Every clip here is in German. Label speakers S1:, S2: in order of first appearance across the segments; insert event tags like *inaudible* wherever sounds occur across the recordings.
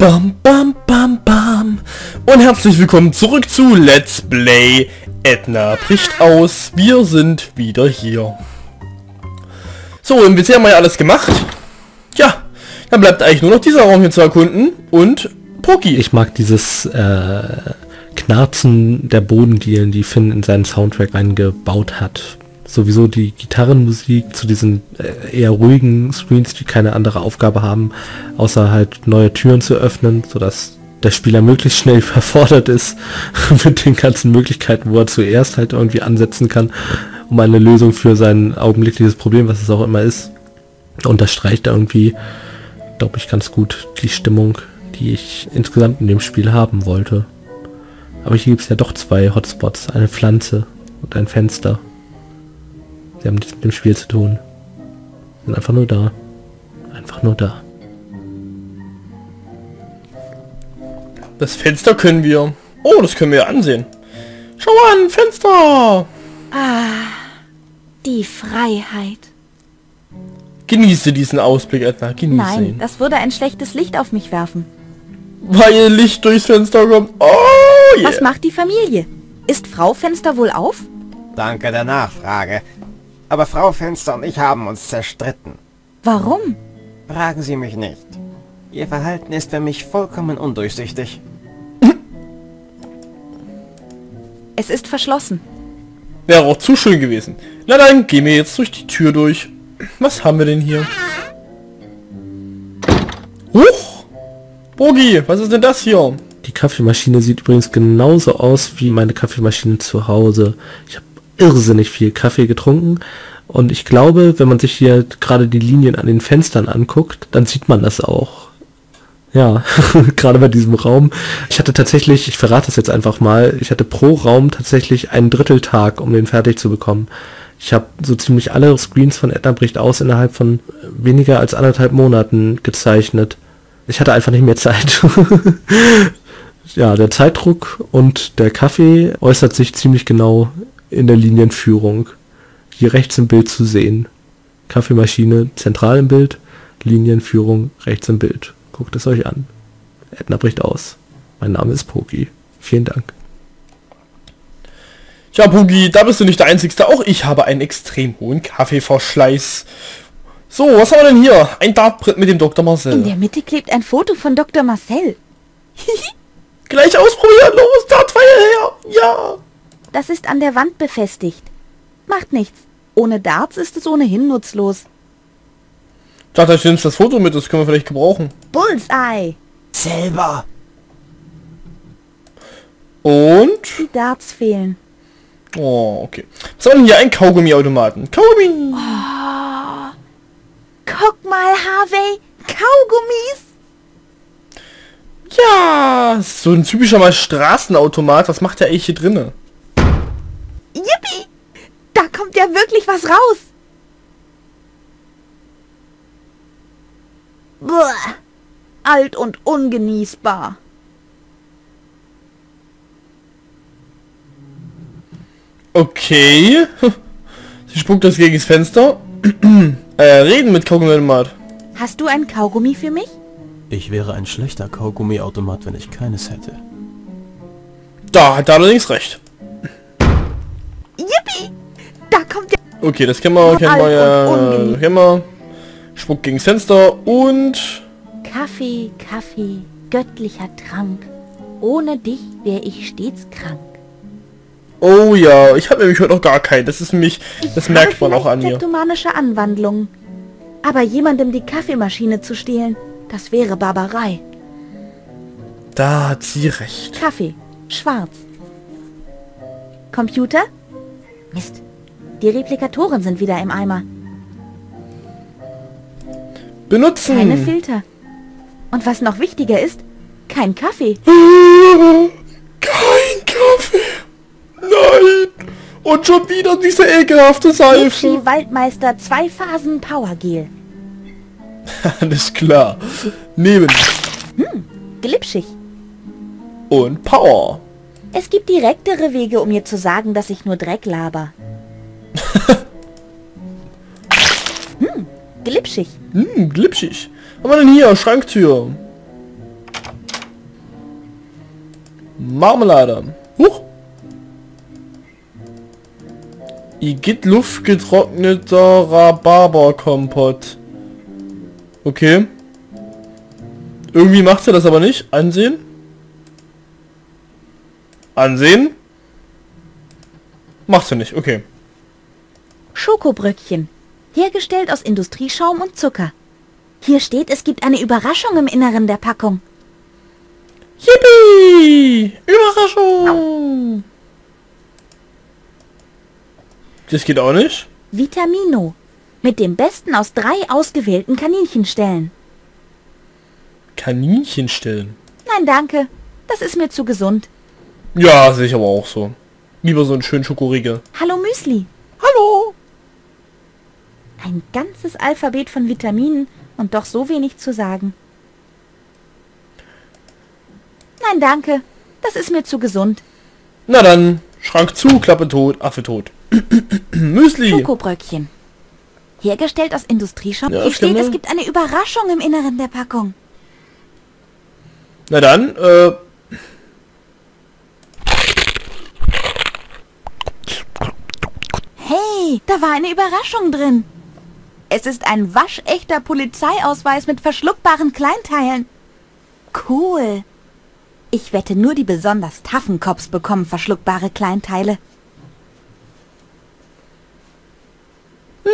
S1: Bam, bam, bam, bam. Und herzlich willkommen zurück zu Let's Play Edna bricht aus. Wir sind wieder hier. So, und bisher haben wir ja alles gemacht. Ja, dann bleibt eigentlich nur noch dieser Raum hier zu erkunden und Poki.
S2: Ich mag dieses äh, Knarzen der Bodendielen, die Finn in seinen Soundtrack eingebaut hat. Sowieso die Gitarrenmusik zu diesen äh, eher ruhigen Screens, die keine andere Aufgabe haben, außer halt neue Türen zu öffnen, sodass der Spieler möglichst schnell *laughs* überfordert ist *laughs* mit den ganzen Möglichkeiten, wo er zuerst halt irgendwie ansetzen kann, um eine Lösung für sein augenblickliches Problem, was es auch immer ist. Unterstreicht irgendwie, glaube ich, ganz gut die Stimmung, die ich insgesamt in dem Spiel haben wollte. Aber hier gibt es ja doch zwei Hotspots, eine Pflanze und ein Fenster. Sie haben nichts mit dem Spiel zu tun. Sind einfach nur da. Einfach nur da.
S1: Das Fenster können wir. Oh, das können wir ansehen. Schau an, Fenster.
S3: Ah, die Freiheit.
S1: Genieße diesen Ausblick, Edna. Genieße
S3: Nein,
S1: ihn.
S3: das würde ein schlechtes Licht auf mich werfen.
S1: Weil Licht durchs Fenster kommt. Oh, yeah.
S3: Was macht die Familie? Ist Frau Fenster wohl auf?
S4: Danke der Nachfrage. Aber Frau Fenster und ich haben uns zerstritten.
S3: Warum?
S4: Fragen Sie mich nicht. Ihr Verhalten ist für mich vollkommen undurchsichtig.
S3: Es ist verschlossen.
S1: Wäre auch zu schön gewesen. Na dann gehen wir jetzt durch die Tür durch. Was haben wir denn hier? Huch! Bogi, was ist denn das hier?
S2: Die Kaffeemaschine sieht übrigens genauso aus wie meine Kaffeemaschine zu Hause. Ich habe irrsinnig viel Kaffee getrunken und ich glaube, wenn man sich hier gerade die Linien an den Fenstern anguckt, dann sieht man das auch. Ja, *laughs* gerade bei diesem Raum. Ich hatte tatsächlich, ich verrate es jetzt einfach mal, ich hatte pro Raum tatsächlich einen Dritteltag, um den fertig zu bekommen. Ich habe so ziemlich alle Screens von Edna bricht aus innerhalb von weniger als anderthalb Monaten gezeichnet. Ich hatte einfach nicht mehr Zeit. *laughs* ja, der Zeitdruck und der Kaffee äußert sich ziemlich genau in der Linienführung. Hier rechts im Bild zu sehen. Kaffeemaschine zentral im Bild, Linienführung rechts im Bild. Guckt es euch an. Edna bricht aus. Mein Name ist Poki. Vielen Dank.
S1: Ja, Bogi, da bist du nicht der Einzige. Auch ich habe einen extrem hohen Kaffeeverschleiß. So, was haben wir denn hier? Ein Dartbrett mit dem Dr.
S3: In
S1: Marcel.
S3: der Mitte klebt ein Foto von Dr. Marcel.
S1: Gleich ausprobieren, los, Dartpfeil her. Ja.
S3: Das ist an der Wand befestigt. Macht nichts. Ohne Darts ist es ohnehin nutzlos.
S1: Ich dachte, ich nimmst das Foto mit, das können wir vielleicht gebrauchen.
S3: Bullseye.
S4: Selber!
S1: Und?
S3: Die Darts fehlen.
S1: Oh, okay. Was haben wir denn hier? Ein Kaugummiautomaten. Kaugummi.
S3: Guck mal, Harvey. Kaugummis.
S1: Ja, so ein typischer mal Straßenautomat. Was macht der eigentlich hier drinne?
S3: Yippie. Da kommt ja wirklich was raus. Buah. Alt und ungenießbar.
S1: Okay. Sie spuckt das gegen das Fenster. *clears throat* äh, reden mit Kaugummiautomat.
S3: Hast du ein Kaugummi für mich?
S5: Ich wäre ein schlechter Kaugummiautomat, wenn ich keines hätte.
S1: Da hat er allerdings recht.
S3: Yippie. Da kommt ja...
S1: Okay, das kennen wir, kennen wir ja. Kennen wir. Spuckt gegen das Fenster und...
S3: Kaffee, Kaffee, göttlicher Trank. Ohne dich wäre ich stets krank.
S1: Oh ja, ich habe nämlich heute noch gar keinen. Das ist nämlich,
S3: Ich
S1: das merkt man auch an mir.
S3: kleptomanische Anwandlungen. Aber jemandem die Kaffeemaschine zu stehlen, das wäre Barbarei.
S1: Da hat sie recht.
S3: Kaffee, schwarz. Computer? Mist, die Replikatoren sind wieder im Eimer.
S1: Benutzen.
S3: Keine Filter. Und was noch wichtiger ist, kein Kaffee. *laughs*
S1: Kein Kaffee. Nein. Und schon wieder diese ekelhafte Seife.
S3: Gucci Waldmeister zwei Phasen Powergel. *laughs*
S1: Alles klar. Nehmen.
S3: Glitschig.
S1: Und Power.
S3: Es gibt direktere Wege, um mir zu sagen, dass ich nur Dreck laber. *laughs* hm, glitschig.
S1: Hm, glitschig. Was haben wir denn hier? Schranktür. Marmelade. Huch. Igitt luftgetrockneter Rhabarberkompott. Okay. Irgendwie macht sie das aber nicht. Ansehen. Ansehen. Macht sie nicht. Okay.
S3: Schokobröckchen. Hergestellt aus Industrieschaum und Zucker. Hier steht, es gibt eine Überraschung im Inneren der Packung.
S1: Yippie! Überraschung! Das geht auch nicht.
S3: Vitamino. Mit dem besten aus drei ausgewählten Kaninchenstellen.
S1: Kaninchen stellen.
S3: Nein, danke. Das ist mir zu gesund.
S1: Ja, sehe ich aber auch so. Lieber so einen schönen Schokoriegel.
S3: Hallo Müsli.
S1: Hallo!
S3: Ein ganzes Alphabet von Vitaminen und doch so wenig zu sagen. Nein, danke. Das ist mir zu gesund.
S1: Na dann, Schrank zu, Klappe tot, Affe tot. *clears throat* Müsli!
S3: Schokobröckchen. Hergestellt aus Industrieschaum.
S1: Ja,
S3: Hier steht, es gibt eine Überraschung im Inneren der Packung.
S1: Na dann, äh...
S3: Da war eine Überraschung drin. Es ist ein waschechter Polizeiausweis mit verschluckbaren Kleinteilen. Cool. Ich wette, nur die besonders taffen Cops bekommen verschluckbare Kleinteile.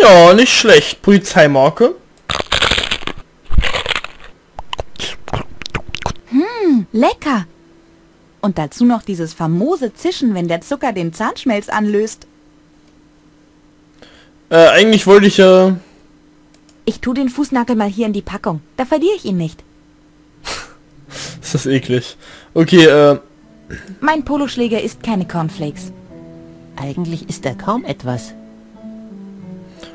S1: Ja, nicht schlecht. Polizeimarke.
S3: Lecker. Und dazu noch dieses famose Zischen, wenn der Zucker den Zahnschmelz anlöst.
S1: Äh, eigentlich wollte ich ja...
S3: Ich tu den Fußnagel mal hier in die Packung. Da verliere ich ihn nicht. *laughs*
S1: ist das eklig. Okay, äh...
S3: Mein Poloschläger isst keine Cornflakes.
S6: Eigentlich ist er kaum etwas.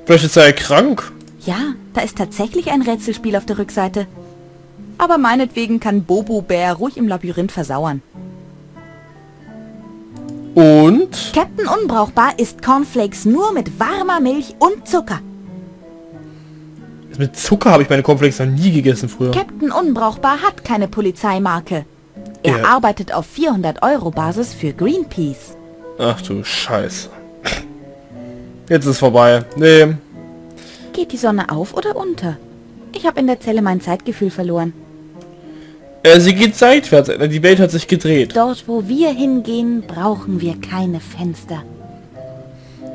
S1: Vielleicht ist er krank.
S3: Ja, da ist tatsächlich ein Rätselspiel auf der Rückseite. Aber meinetwegen kann Bobo Bär ruhig im Labyrinth versauern.
S1: Und...
S3: Captain Unbrauchbar isst Cornflakes nur mit warmer Milch und Zucker.
S1: Mit Zucker habe ich meine Cornflakes noch nie gegessen früher.
S3: Captain Unbrauchbar hat keine Polizeimarke. Er
S1: Ja.
S3: arbeitet auf 400 Euro Basis für Greenpeace.
S1: Ach du Scheiße. Jetzt ist vorbei. Nee.
S3: Geht die Sonne auf oder unter? Ich habe in der Zelle mein Zeitgefühl verloren.
S1: Äh, sie geht seitwärts. Die Welt hat sich gedreht.
S3: Dort, wo wir hingehen, brauchen wir keine Fenster.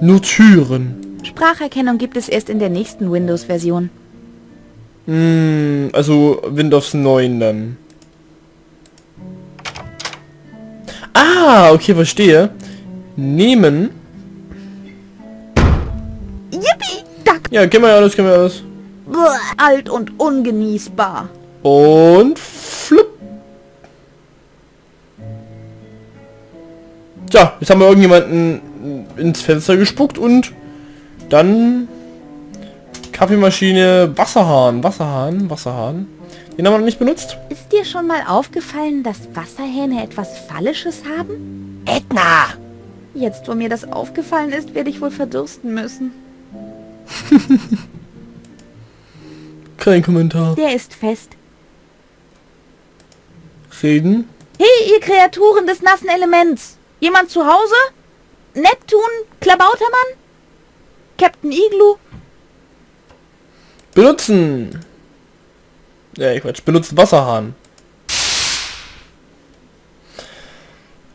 S1: Nur Türen.
S3: Spracherkennung gibt es erst in der nächsten Windows-Version.
S1: Hm, also Windows 9 dann. Ah, okay, verstehe. Nehmen.
S3: Yippie! Duck!
S1: Ja, kennen wir ja alles, kennen wir alles.
S3: Alt und ungenießbar.
S1: Und flupp. Tja, jetzt haben wir irgendjemanden ins Fenster gespuckt und dann Kaffeemaschine, Wasserhahn, Wasserhahn, Wasserhahn. Den haben wir noch nicht benutzt.
S3: Ist dir schon mal aufgefallen, dass Wasserhähne etwas Phallisches haben?
S6: Edna!
S3: Jetzt, wo mir das aufgefallen ist, werde ich wohl verdursten müssen. *laughs*
S1: Kein Kommentar.
S3: Der ist fest.
S1: Reden.
S3: Hey, ihr Kreaturen des nassen Elements! Jemand zu Hause? Neptun? Klabautermann? Captain Igloo?
S1: Benutzen. Ja, Quatsch. Benutzen Wasserhahn.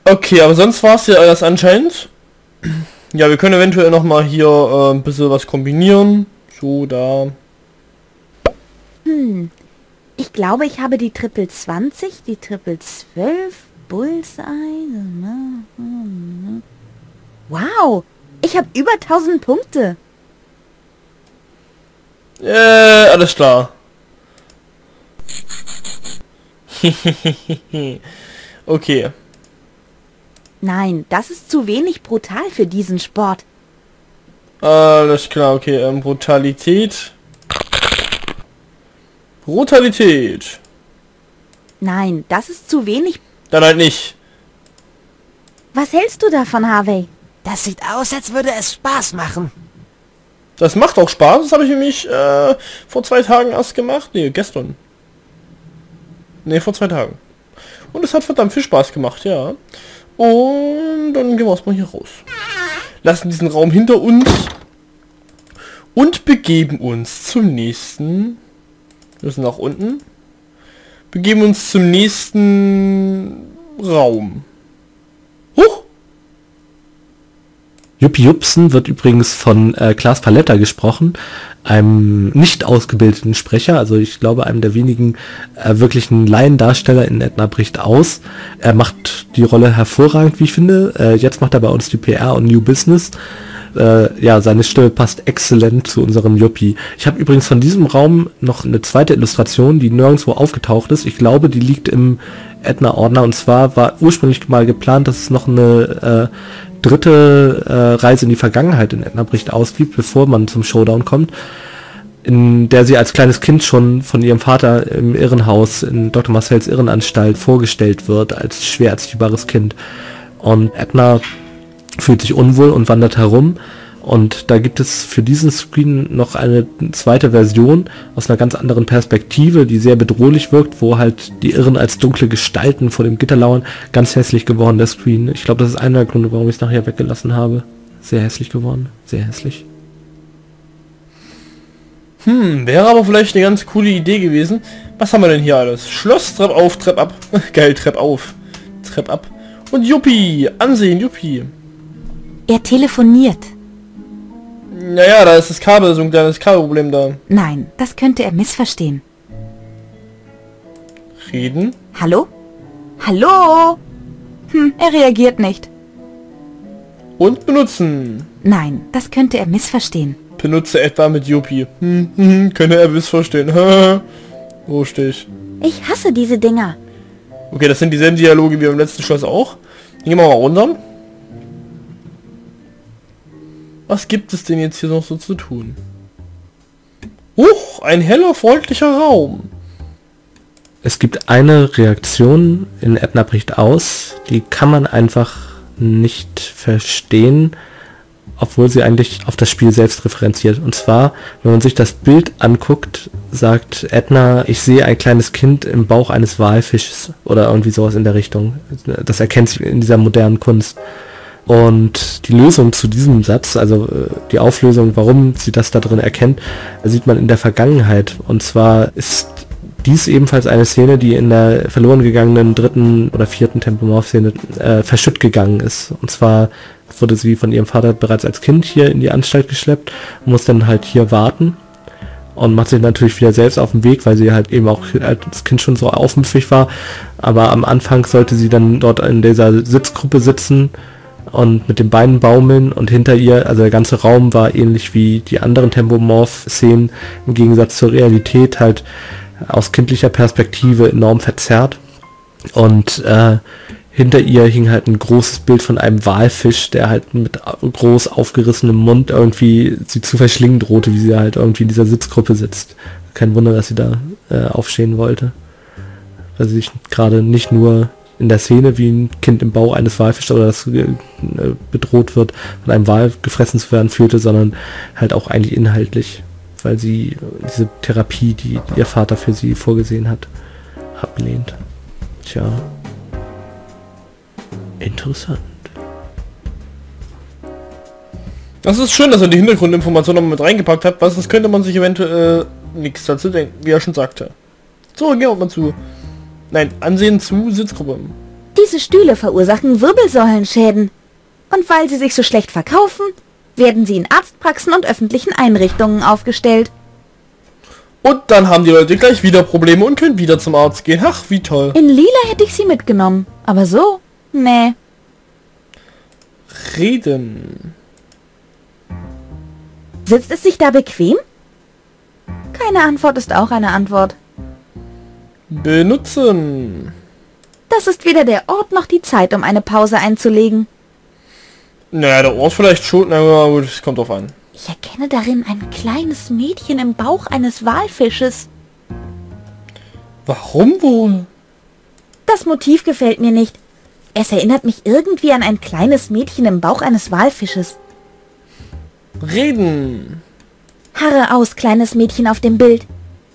S1: Okay, aber sonst war es ja das anscheinend. Ja, wir können eventuell noch mal hier äh, ein bisschen was kombinieren. So, da.
S3: Hm. Ich glaube, ich habe die Triple 20, die Triple 12, Bullseye. Wow, ich habe über 1000 Punkte.
S1: Äh, alles klar. *laughs* okay.
S3: Nein, das ist zu wenig brutal für diesen Sport.
S1: Alles klar, okay. Ähm, Brutalität. Brutalität.
S3: Nein, das ist zu wenig.
S1: Dann halt nicht.
S3: Was hältst du davon, Harvey?
S6: Das sieht aus, als würde es Spaß machen.
S1: Das macht auch Spaß. Das habe ich nämlich äh, vor zwei Tagen erst gemacht. Nee, gestern. Nee, vor zwei Tagen. Und es hat verdammt viel Spaß gemacht, ja. Und dann gehen wir erstmal hier raus. Lassen diesen Raum hinter uns und begeben uns zum nächsten. Müssen nach unten. Begeben uns zum nächsten Raum. Huch!
S2: Juppie Jupsen wird übrigens von äh, Klaas Paletta gesprochen, einem nicht ausgebildeten Sprecher, also ich glaube einem der wenigen äh, wirklichen Laiendarsteller in Edna bricht aus. Er macht die Rolle hervorragend, wie ich finde. Äh, jetzt macht er bei uns die PR und New Business. Äh, ja, seine Stimme passt exzellent zu unserem Yuppie. Ich habe übrigens von diesem Raum noch eine zweite Illustration, die nirgendwo aufgetaucht ist. Ich glaube, die liegt im Edna-Ordner und zwar war ursprünglich mal geplant, dass es noch eine äh, dritte äh, Reise in die Vergangenheit in Edna bricht aus gibt, bevor man zum Showdown kommt, in der sie als kleines Kind schon von ihrem Vater im Irrenhaus in Dr. Marcells Irrenanstalt vorgestellt wird als schwer erziehbares Kind. Und Edna fühlt sich unwohl und wandert herum. Und da gibt es für diesen Screen noch eine zweite Version aus einer ganz anderen Perspektive, die sehr bedrohlich wirkt, wo halt die Irren als dunkle Gestalten vor dem Gitter lauern. Ganz hässlich geworden, der Screen. Ich glaube, das ist einer der Gründe, warum ich es nachher weggelassen habe. Sehr hässlich geworden. Sehr hässlich.
S1: Hm, wäre aber vielleicht eine ganz coole Idee gewesen. Was haben wir denn hier alles? Schloss, Trepp auf, Trepp ab. *laughs* Geil, Trepp auf. Trepp ab. Und Yuppie. Ansehen, Yuppie.
S3: Er telefoniert.
S1: Naja, da ist das Kabel, so ein kleines Kabelproblem da.
S3: Nein, das könnte er missverstehen.
S1: Reden.
S3: Hallo? Hallo? Hm, er reagiert nicht.
S1: Und benutzen.
S3: Nein, das könnte er missverstehen.
S1: Benutze etwa mit Yuppie. Hm, hm, hm, könnte er missverstehen. *laughs* Wo stehe ich?
S3: Ich hasse diese Dinger.
S1: Okay, das sind dieselben Dialoge wie beim letzten Schloss auch. Gehen wir mal runter. Was gibt es denn jetzt hier noch so zu tun? Huch, ein heller, freundlicher Raum.
S2: Es gibt eine Reaktion in Edna bricht aus, die kann man einfach nicht verstehen, obwohl sie eigentlich auf das Spiel selbst referenziert. Und zwar, wenn man sich das Bild anguckt, sagt Edna, ich sehe ein kleines Kind im Bauch eines Walfisches oder irgendwie sowas in der Richtung. Das erkennt sich in dieser modernen Kunst. Und die Lösung zu diesem Satz, also äh, die Auflösung, warum sie das da drin erkennt, sieht man in der Vergangenheit. Und zwar ist dies ebenfalls eine Szene, die in der verloren gegangenen dritten oder vierten Tempomorph-Szene äh, verschütt gegangen ist. Und zwar wurde sie von ihrem Vater bereits als Kind hier in die Anstalt geschleppt, muss dann halt hier warten und macht sich natürlich wieder selbst auf den Weg, weil sie halt eben auch als Kind schon so aufmüffig war. Aber am Anfang sollte sie dann dort in dieser Sitzgruppe sitzen und mit den Beinen baumeln und hinter ihr, also der ganze Raum war ähnlich wie die anderen Tempomorph-Szenen, im Gegensatz zur Realität halt aus kindlicher Perspektive enorm verzerrt. Und äh, hinter ihr hing halt ein großes Bild von einem Walfisch, der halt mit groß aufgerissenem Mund irgendwie sie zu verschlingen drohte, wie sie halt irgendwie in dieser Sitzgruppe sitzt. Kein Wunder, dass sie da äh, aufstehen wollte. Weil sie sich gerade nicht nur in der Szene wie ein Kind im Bau eines Walfisches oder das äh, bedroht wird, von einem Wal gefressen zu werden fühlte, sondern halt auch eigentlich inhaltlich, weil sie diese Therapie, die ihr Vater für sie vorgesehen hat, ablehnt. Tja. Interessant.
S1: Das ist schön, dass er die Hintergrundinformation noch mit reingepackt hat, was das könnte man sich eventuell äh, nichts dazu denken, wie er schon sagte. So, gehen wir mal zu. Nein, Ansehen zu Sitzgruppe.
S3: Diese Stühle verursachen Wirbelsäulenschäden. Und weil sie sich so schlecht verkaufen, werden sie in Arztpraxen und öffentlichen Einrichtungen aufgestellt.
S1: Und dann haben die Leute gleich wieder Probleme und können wieder zum Arzt gehen. Ach, wie toll.
S3: In lila hätte ich sie mitgenommen. Aber so? Nee.
S1: Reden.
S3: Sitzt es sich da bequem? Keine Antwort ist auch eine Antwort.
S1: Benutzen.
S3: Das ist weder der Ort noch die Zeit, um eine Pause einzulegen.
S1: Naja, der Ort vielleicht schon, aber gut, es kommt drauf an.
S3: Ich erkenne darin ein kleines Mädchen im Bauch eines Walfisches.
S1: Warum wohl?
S3: Das Motiv gefällt mir nicht. Es erinnert mich irgendwie an ein kleines Mädchen im Bauch eines Walfisches.
S1: Reden.
S3: Harre aus, kleines Mädchen auf dem Bild.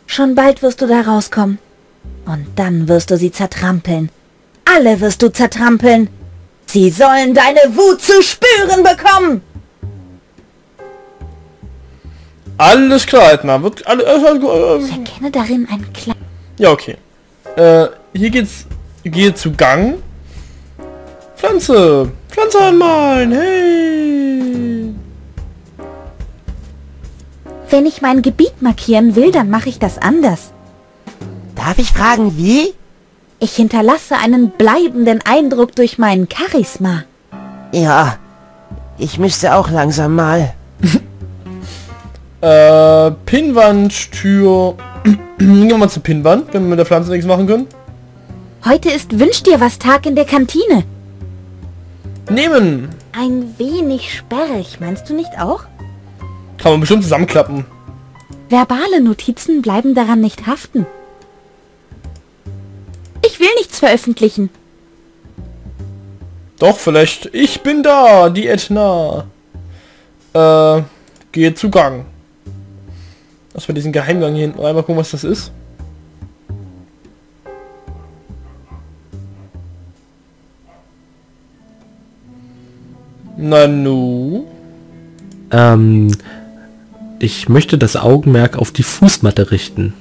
S3: Schon bald wirst du da rauskommen. Und dann wirst du sie zertrampeln. Alle wirst du zertrampeln. Sie sollen deine Wut zu spüren bekommen.
S1: Alles klar, Edna. Wird alle, äh,
S3: Ich erkenne darin einen kleinen...
S1: Ja, okay. Äh, hier geht's. Gehe zu Gang. Pflanze. Pflanze anmalen. Hey.
S3: Wenn ich mein Gebiet markieren will, dann mache ich das anders.
S6: Darf ich fragen, wie?
S3: Ich hinterlasse einen bleibenden Eindruck durch mein Charisma.
S6: Ja, ich müsste auch langsam mal. *laughs*
S1: Äh, Pinnwandtür. *clears throat* Gehen wir mal zur Pinnwand, wenn wir mit der Pflanze nichts machen können.
S3: Heute ist Wünsch dir was Tag in der Kantine.
S1: Nehmen.
S3: Ein wenig sperrig, meinst du nicht auch?
S1: Kann man bestimmt zusammenklappen.
S3: Verbale Notizen bleiben daran nicht haften. Ich will nichts veröffentlichen.
S1: Doch, vielleicht. Ich bin da, die Edna. Äh, gehe zu Gang. Lass mal diesen Geheimgang hier hinten einmal gucken, was das ist. Nanu.
S2: Ähm, ich möchte das Augenmerk auf die Fußmatte richten.